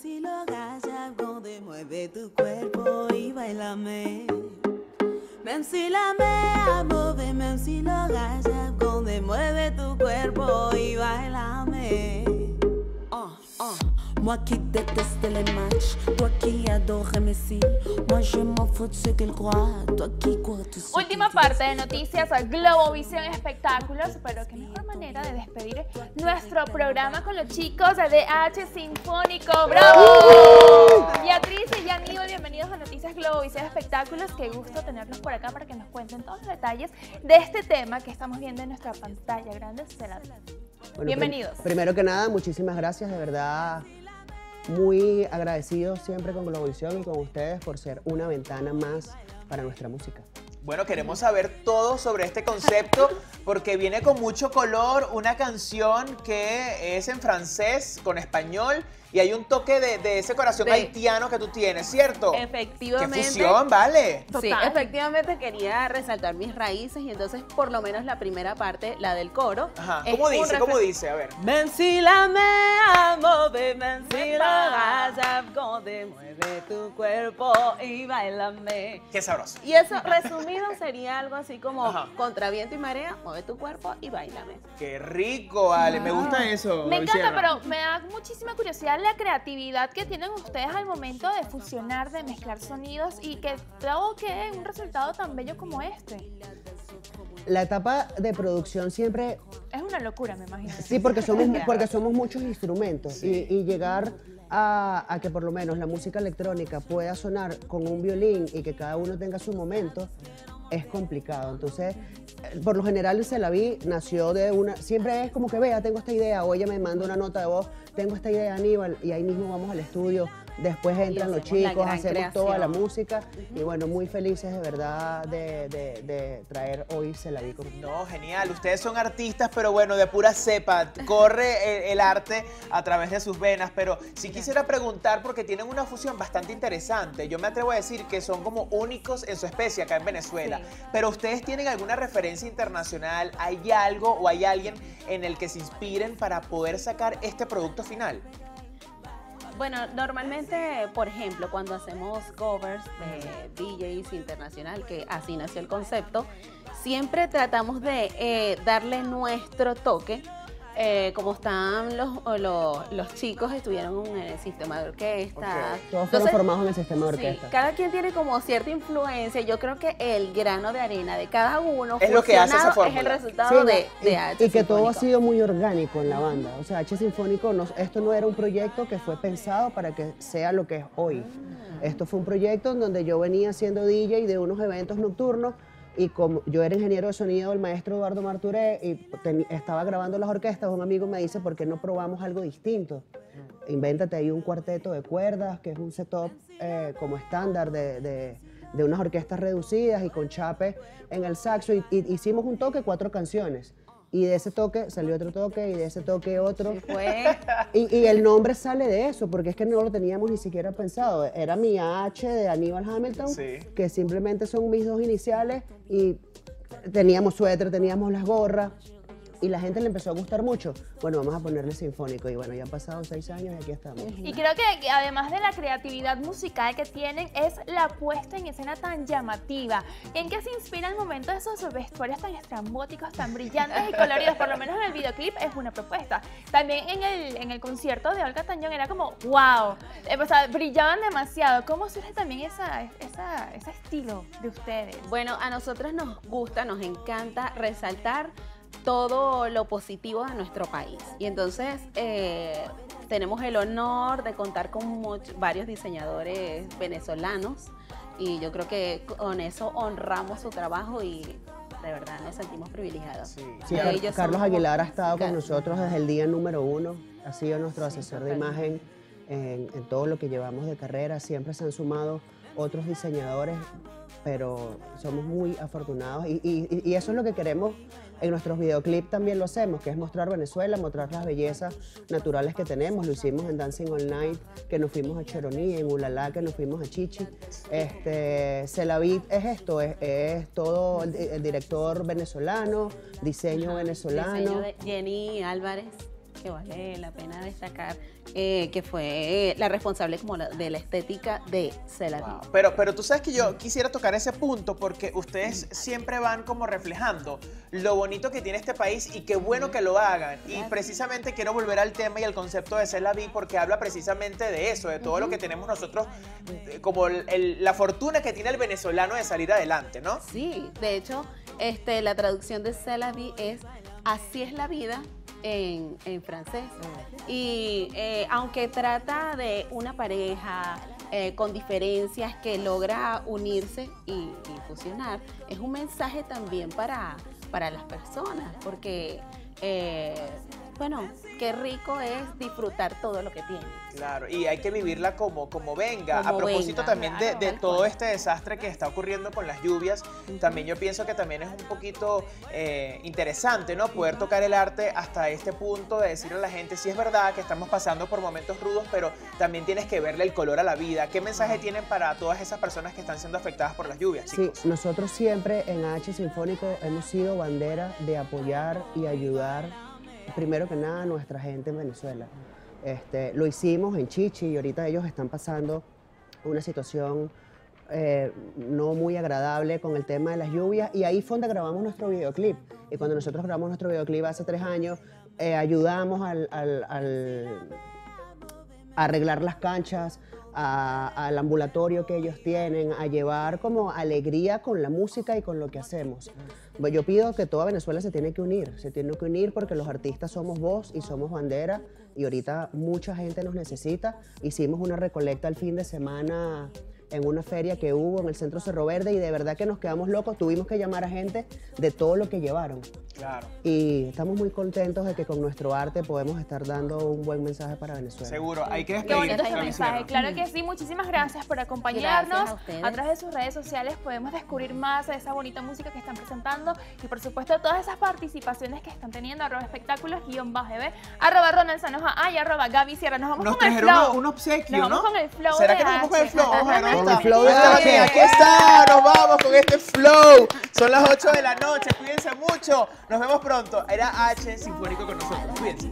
si lo hagas donde mueve tu cuerpo y bailame. Mencilame, move, si lo hagas donde mueve tu cuerpo y bailame. Moi qui déteste les matchs, toi qui adore Messi, moi je m'en fous de ce qu'il croit, toi qui crois tout ce Última parte de noticias a Globovisión Espectáculos, pero qué mejor manera de despedir nuestro programa con los chicos de H Sinfónico. ¡Bravo! Beatriz y Yaníbal, bienvenidos a Noticias Globovisión Espectáculos. Qué gusto tenerlos por acá para que nos cuenten todos los detalles de este tema que estamos viendo en nuestra pantalla grande. Bienvenidos. primero que nada, muchísimas gracias, de verdad muy agradecido siempre con Globovisión y con ustedes por ser una ventana más para nuestra música. Bueno, queremos saber todo sobre este concepto porque viene con mucho color, una canción que es en francés, con español y hay un toque de, ese corazón haitiano que tú tienes, ¿cierto? Efectivamente. Qué fusión, vale. Sí, efectivamente quería resaltar mis raíces y entonces por lo menos la primera parte, la del coro. Ajá. ¿Cómo dice? ¿Cómo dice? A ver. Mencilame, amove, mencila, donde mueve tu cuerpo y bailame. Qué sabroso. Y eso resumido sería algo así como contra viento y marea, mueve tu cuerpo y bailame. Qué rico, vale. Me gusta eso. Me encanta, pero me da muchísima curiosidad la creatividad que tienen ustedes al momento de fusionar, de mezclar sonidos y que provoque un resultado tan bello como este. La etapa de producción siempre... Es una locura, me imagino. Sí, porque somos, porque somos muchos instrumentos y, llegar a, a, que por lo menos la música electrónica pueda sonar con un violín y que cada uno tenga su momento, es complicado. Entonces, por lo general, se la vi, nació de una. Siempre es como que vea, tengo esta idea, o ella me manda una nota de voz, tengo esta idea, Aníbal, y ahí mismo vamos al estudio, Después entran los chicos, hacemos toda la música y bueno, muy felices de verdad de, traer hoy Se la vi No, genial. Ustedes son artistas, pero bueno, de pura cepa. Corre el, arte a través de sus venas. Pero sí quisiera preguntar porque tienen una fusión bastante interesante. Yo me atrevo a decir que son como únicos en su especie acá en Venezuela. Pero ustedes tienen alguna referencia internacional, ¿hay algo o hay alguien en el que se inspiren para poder sacar este producto final? Bueno, normalmente, por ejemplo, cuando hacemos covers de DJs internacional, que así nació el concepto, siempre tratamos de eh, darle nuestro toque eh, como están los, los, chicos, estuvieron en el sistema de orquesta. Todos fueron formados en el sistema de orquesta. cada quien tiene como cierta influencia. Yo creo que el grano de arena de cada uno es lo que hace esa es el resultado de, de, H. Y que todo ha sido muy orgánico en la banda. O sea, H Sinfónico, esto no era un proyecto que fue pensado para que sea lo que es hoy. Ah. Esto fue un proyecto en donde yo venía siendo DJ de unos eventos nocturnos y como yo era ingeniero de sonido del maestro Eduardo Marturé y estaba grabando las orquestas, un amigo me dice, ¿por qué no probamos algo distinto? Invéntate ahí un cuarteto de cuerdas, que es un setup eh, como estándar de, de, unas orquestas reducidas y con chape en el saxo. y hicimos un toque, cuatro canciones y de ese toque salió otro toque y de ese toque otro. Y, el nombre sale de eso, porque es que no lo teníamos ni siquiera pensado. Era mi H de Aníbal Hamilton, que simplemente son mis dos iniciales y teníamos suéter, teníamos las gorras y la gente le empezó a gustar mucho. Bueno, vamos a ponerle sinfónico y bueno, ya han pasado seis años y aquí estamos. Y creo que además de la creatividad musical que tienen es la puesta en escena tan llamativa. ¿En qué se inspira el momento de esos vestuarios tan estrambóticos, tan brillantes y coloridos? Por lo menos en el videoclip es una propuesta. También en el, en el concierto de Olga Tañón era como, wow, eh, o sea, brillaban demasiado. ¿Cómo surge también esa, esa, ese estilo de ustedes? Bueno, a nosotros nos gusta, nos encanta resaltar todo lo positivo de nuestro país. Y entonces eh, tenemos el honor de contar con varios diseñadores venezolanos y yo creo que con eso honramos su trabajo y de verdad nos sentimos privilegiados. Sí, Carlos Aguilar ha estado con nosotros desde el día número uno, ha sido nuestro asesor de imagen en, todo lo que llevamos de carrera, siempre se han sumado otros diseñadores, pero somos muy afortunados y eso es lo que queremos en nuestros videoclips también lo hacemos, que es mostrar Venezuela, mostrar las bellezas naturales que tenemos. Lo hicimos en Dancing All Night, que nos fuimos a Cheroní, en Ulala, que nos fuimos a Chichi. Este, Celavit es esto, es, todo el, director venezolano, diseño venezolano. Diseño de Jenny Álvarez. Que vale la pena destacar, eh, que fue la responsable como la- de la estética de Cela Wow. Vie. Pero, pero tú sabes que yo quisiera tocar ese punto porque ustedes siempre van como reflejando lo bonito que tiene este país y qué bueno que lo hagan. Y precisamente quiero volver al tema y al concepto de C'est la vie porque habla precisamente de eso, de todo lo que tenemos nosotros, eh, como el- el- la fortuna que tiene el venezolano de salir adelante, ¿no? Sí, de hecho, este, la traducción de Cela Vie es Así es la vida en, en francés. Y eh, aunque trata de una pareja eh, con diferencias que logra unirse y, y fusionar, es un mensaje también para, para las personas, porque, eh, bueno, qué rico es disfrutar todo lo que tienes. Claro, y hay que vivirla como, como venga. Como a propósito venga, también de, claro, de tal todo cual. este desastre que está ocurriendo con las lluvias, también yo pienso que también es un poquito eh, interesante, ¿no? Poder tocar el arte hasta este punto de decirle a la gente, sí es verdad que estamos pasando por momentos rudos, pero también tienes que verle el color a la vida. ¿Qué mensaje tienen para todas esas personas que están siendo afectadas por las lluvias, Sí, chicos? nosotros siempre en H Sinfónico hemos sido bandera de apoyar y ayudar, primero que nada, nuestra gente en Venezuela. Este, lo hicimos en Chichi y ahorita ellos están pasando una situación eh, no muy agradable con el tema de las lluvias y ahí fue donde grabamos nuestro videoclip. Y cuando nosotros grabamos nuestro videoclip hace tres años, eh, ayudamos al- al- al, arreglar las canchas, al ambulatorio que ellos tienen, a llevar como alegría con la música y con lo que hacemos. Pues Yo pido que toda Venezuela se tiene que unir, se tiene que unir porque los artistas somos voz y somos bandera y ahorita mucha gente nos necesita. Hicimos una recolecta el fin de semana en una feria que hubo en el centro Cerro Verde y de verdad que nos quedamos locos, tuvimos que llamar a gente de todo lo que llevaron. Claro. Y estamos muy contentos de que con nuestro arte podemos estar dando un buen mensaje para Venezuela. Seguro, hay que Qué despedir. bonito este Gaby mensaje, claro que sí. Muchísimas gracias por acompañarnos. Gracias a ustedes. través de sus redes sociales podemos descubrir más de esa bonita música que están presentando y por supuesto todas esas participaciones que están teniendo, arroba espectáculos, guion bajo GB, arroba Ronald Sanoja, y arroba Gaby Sierra. Nos vamos Nos con el flow. un obsequio, Nos vamos ¿no? con el flow ¿Será de que nos vamos con el flow? Vamos a ver, ¿dónde Con está? el flow de. Aquí está, nos vamos con este flow. Son las 8 de la noche, cuídense mucho. Nos vemos pronto. Era H Sinfónico con nosotros. Cuídense.